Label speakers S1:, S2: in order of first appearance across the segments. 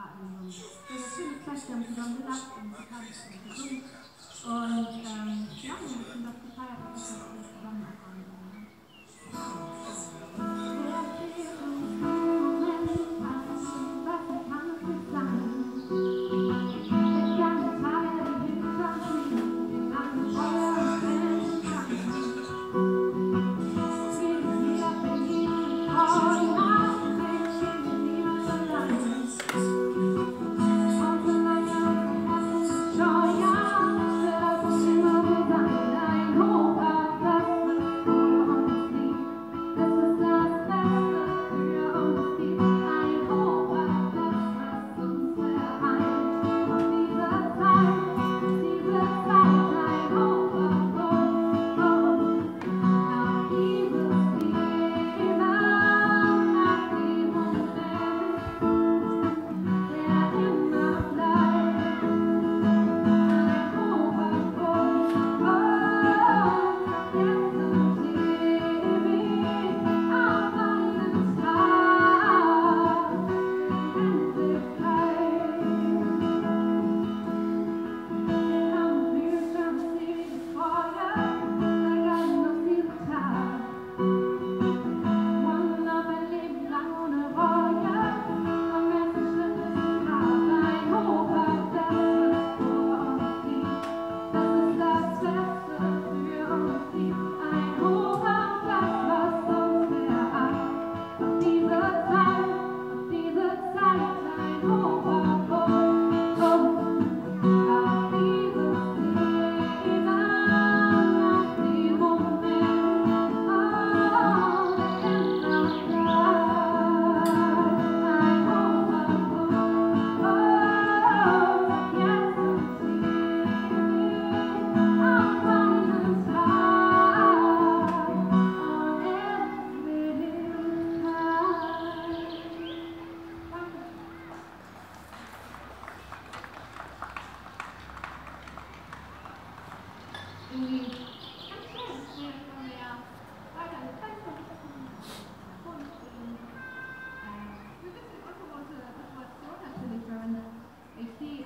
S1: beeinflussen. Das ist und Und ähm, ja, wir haben das gefeiert, dass wir zusammen erfahren haben.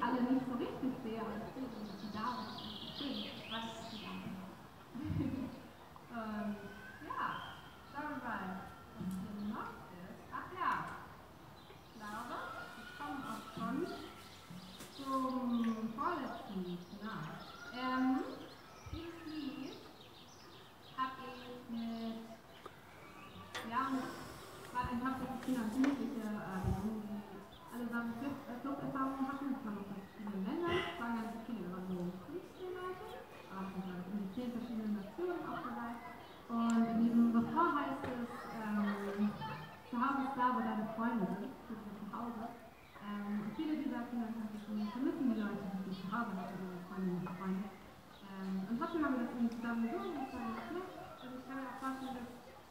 S1: alle nicht so richtig sehr, weil es da, was